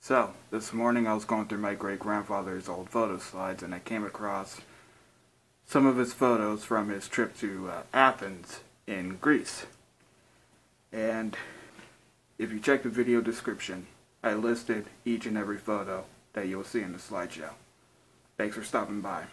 So, this morning I was going through my great grandfather's old photo slides and I came across some of his photos from his trip to uh, Athens in Greece. And if you check the video description, I listed each and every photo that you'll see in the slideshow. Thanks for stopping by.